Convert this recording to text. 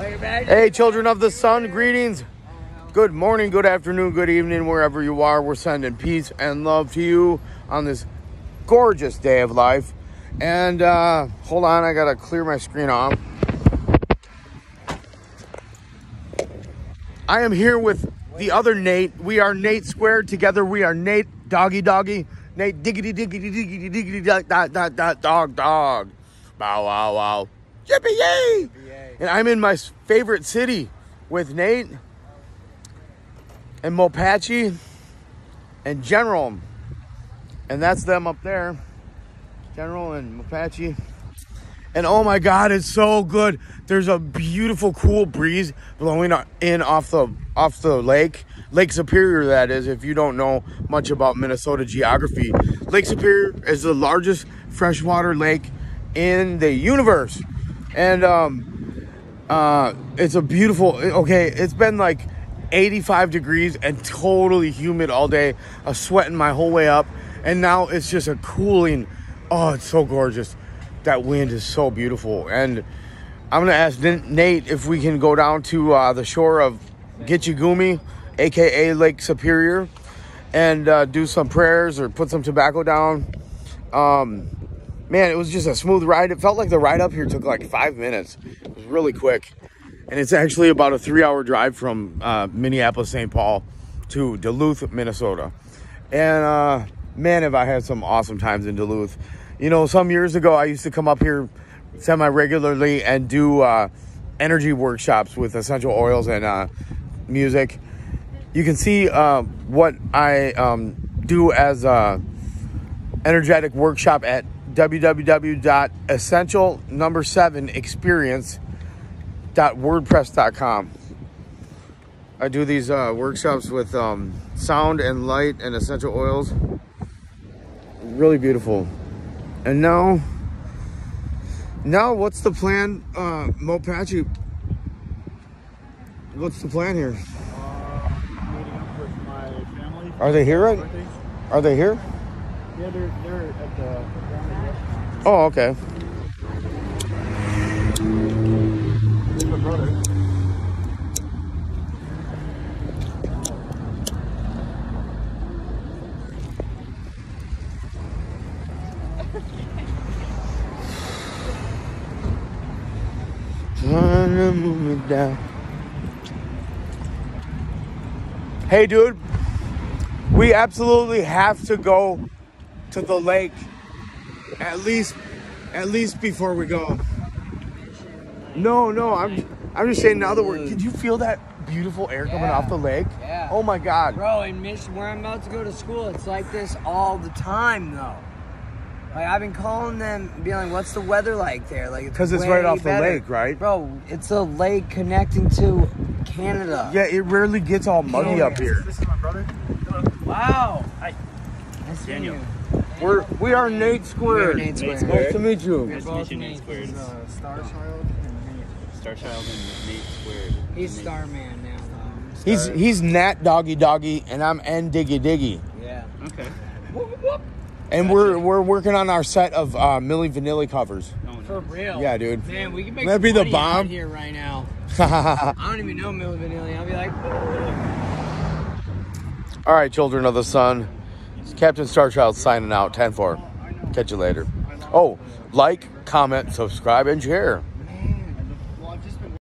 Hey, children of the sun, greetings. Good morning, good afternoon, good evening, wherever you are. We're sending peace and love to you on this gorgeous day of life. And uh, hold on, I gotta clear my screen off. I am here with the other Nate. We are Nate squared together. We are Nate doggy doggy. Nate diggity diggity diggity diggity dog dog dog dog. Bow wow wow. Yippee yay! And I'm in my favorite city with Nate and Mopatchee and General. And that's them up there. General and Mopatchee. And oh my God, it's so good. There's a beautiful, cool breeze blowing in off the off the lake, Lake Superior. That is, if you don't know much about Minnesota geography, Lake Superior is the largest freshwater lake in the universe, and um, uh, it's a beautiful. Okay, it's been like 85 degrees and totally humid all day. I sweating my whole way up, and now it's just a cooling. Oh, it's so gorgeous that wind is so beautiful. And I'm gonna ask Nate if we can go down to uh, the shore of Gitche Gumee, aka Lake Superior, and uh, do some prayers or put some tobacco down. Um, man, it was just a smooth ride. It felt like the ride up here took like five minutes. It was really quick. And it's actually about a three hour drive from uh, Minneapolis, St. Paul to Duluth, Minnesota. And uh, man, have I had some awesome times in Duluth. You know, some years ago, I used to come up here semi regularly and do uh, energy workshops with essential oils and uh, music. You can see uh, what I um, do as a energetic workshop at www.essential number seven experience.wordpress.com. I do these uh, workshops with um, sound and light and essential oils. Really beautiful. And now, now what's the plan, uh, Mopatchee? What's the plan here? Uh, Are they here right? Are they here? Yeah, they're, they're at the Oh, okay. Trying to move me down. Hey, dude. We absolutely have to go to the lake at least, at least before we go. No, no, I'm, I'm just saying. Now that we're, did you feel that beautiful air coming Yeah. off the lake? Yeah. Oh my God. Bro, in Mich- where I'm about to go to school, it's like this all the time, though. Like I've been calling them, being like, "What's the weather like there?" Like, 'Cause it's way right off the lake, right? Bro, it's a lake connecting to Canada. Yeah, it rarely gets all muddy up here. This is my brother. Wow. Hi. Nice to meet Daniel. We're we are Nate Squared. Nate Squared. Nice to meet you. Nice to meet you, Nate Nates. Squared. Uh, Star Child and Nate. Star Child and Nate Squared. He's Nate. Starman now, though. He's he's Nat Doggy Doggy, and I'm N Diggy Diggy. Yeah. Okay. And we're we're working on our set of uh, Milli Vanilli covers. Oh, no. For real. Yeah, dude. Man, we can make That'd some be the bomb. here right now. I don't even know Milli Vanilli. I'll be like, right, children of the sun. It's Captain Starchild signing out. 10 4. Catch you later. Oh, like, comment, subscribe, and share.